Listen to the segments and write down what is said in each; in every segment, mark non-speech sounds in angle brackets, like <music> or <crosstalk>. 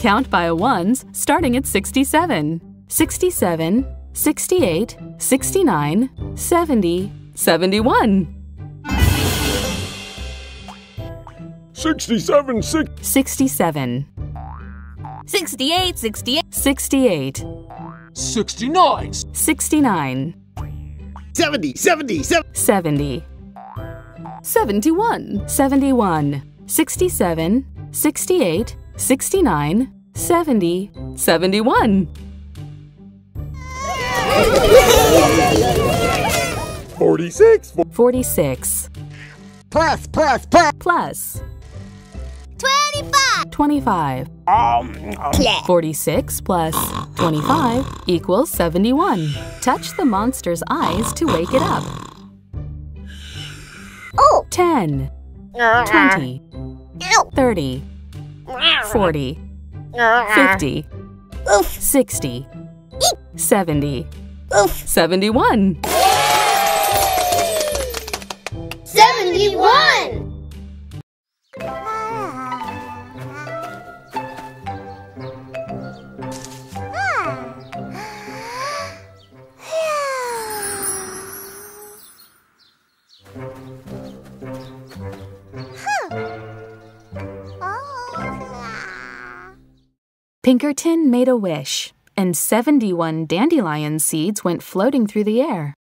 Count by a ones starting at 67. 67, 68, 69, 70, 71. 67, six, 67, 68, 68, 68, 69, 69, 70, 70, 70. 70, 71, 71, 67, 68, 69, 70, 71. 46, 46 Plus, plus, plus. plus 25, 25. Um, um. 46 plus 25 equals 71. Touch the monster's eyes to wake it up. Oh. 10, uh-huh. 20, 30, 40, 50, 60, 70, 71. 71. Pinkerton made a wish, and 71 dandelion seeds went floating through the air.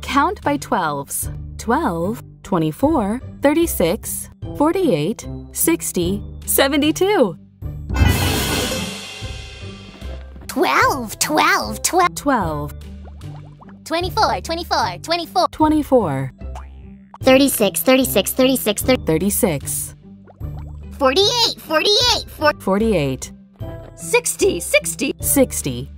Count by 12s 12, 24, 36, 48, 60, 72. 12, 12, 12. 12, 24, 24, 24. 24, 36, 36, 36, 36, 48, 48, 40. 48, 60, 60. 60,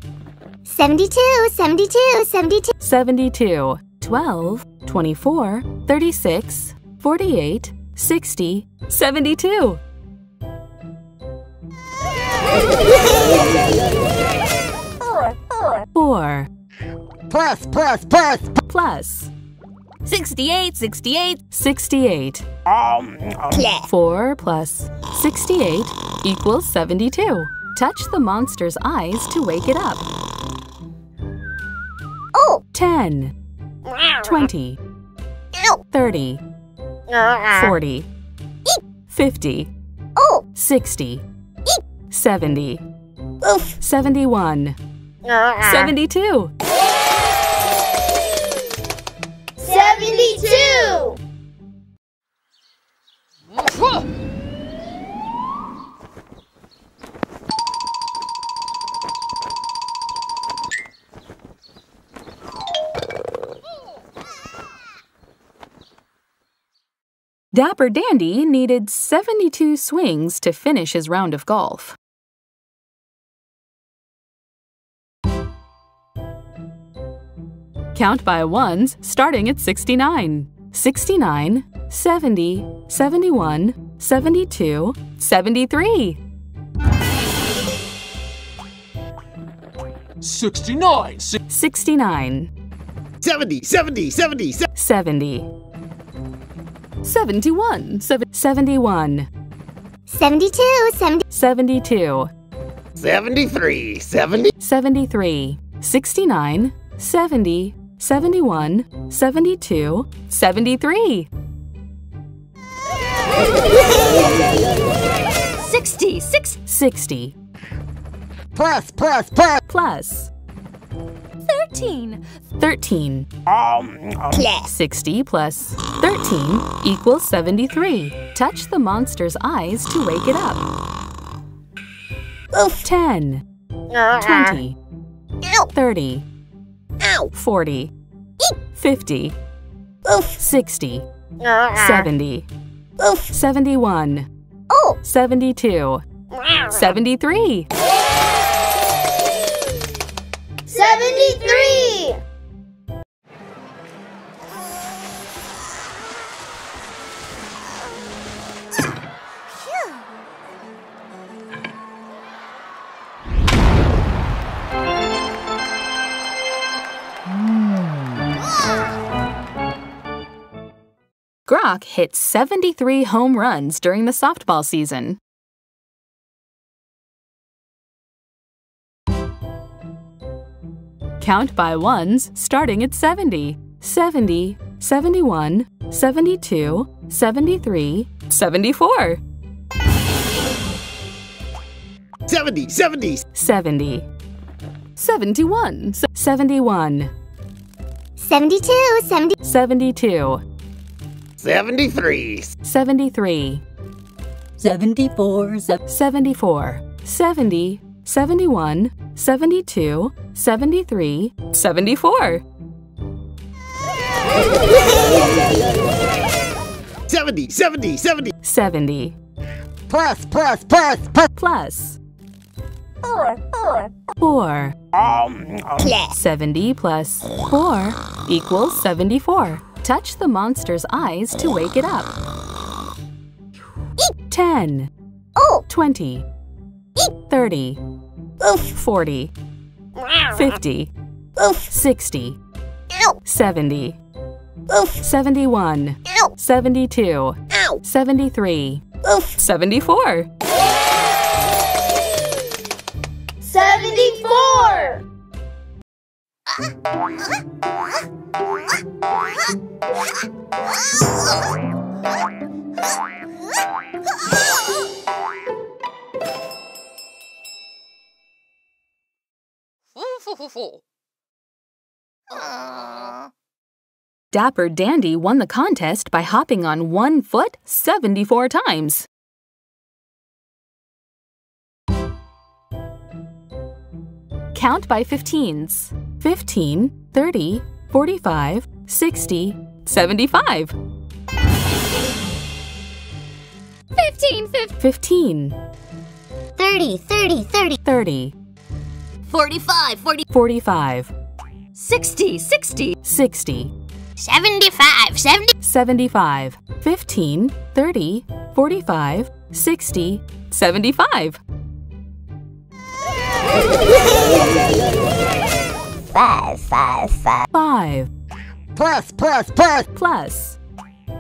72, 72, 72. 72, 12, 24, 36, 48, 60, 72. Four, <laughs> four. 4 Plus, plus, plus. plus 68, 68. 68. Um, um. 4 plus 68 equals 72. Touch the monster's eyes to wake it up. Oh. 10, 20, 30, 40, 50, Oh. 60, 70, Oof. 71, 72. 72. Dapper Dandy needed 72 swings to finish his round of golf. Count by ones starting at 69. 69, 70, 71, 72, 73. 69, 69, 70, 70, 70, 70. 70. 71, seven- 71, 72, 70. 72, 73, 70. 73, 69, 70, 71, 72, 73. 60, 60. 60 Plus, plus, plus. plus 13. 13. Um, um. 60 plus 13 equals 73. Touch the monster's eyes to wake it up. Oof. 10, uh-huh. 20, Ow. 30, Ow. 40, 50, Oof. 60, ah. 70, Oof. 71, Oh. 72, 73. 73. Brock hit 73 home runs during the softball season. Count by ones starting at 70. 70, 71, 72, 73, 74. 70, 70, 70. 71, 71, 72, 70, 72, 73, 73, 74, 74, 70, 71, 72, 73, 74. 70, 70, 70, 70 plus, plus, plus, plus, plus. 4, 4, 4. plus, 70 plus 4 equals 74. Touch the monster's eyes to wake it up. 10, oh, 20, 30, oof, 40, 50, oof, 60, ow, 70, oof, 71, ow, 72, ow, 73, oof, 74. 74! Dapper Dandy won the contest by hopping on one foot 74 times. Count by 15s 15, 30, 45, 60, 75. 15, 15, 15, 30, 30, 30, 30, 45, 40, 45, 60, 60, 60, 75, 70, 75, 15, 30, 45, 60, 75. 5, 5, 5, 5 plus, plus, plus, plus.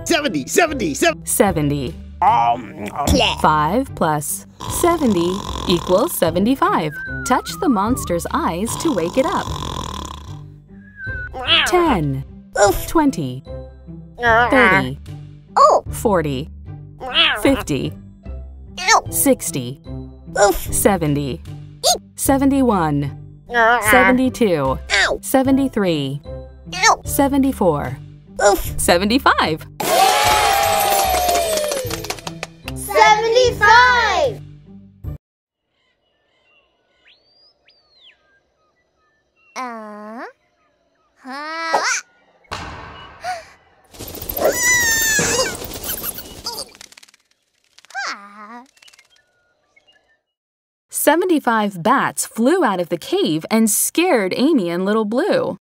70, 70, 70, 70. plus, 5 plus 70 equals 75. Touch the monster's eyes to wake it up. 10, oof, 20, 30, oh, 40, 50, ow, 60, oof, 70, 71, 72, ow, 73, ow, 74, oof, 75. 75! Uh, huh? 75 bats flew out of the cave and scared Amy and Little Blue.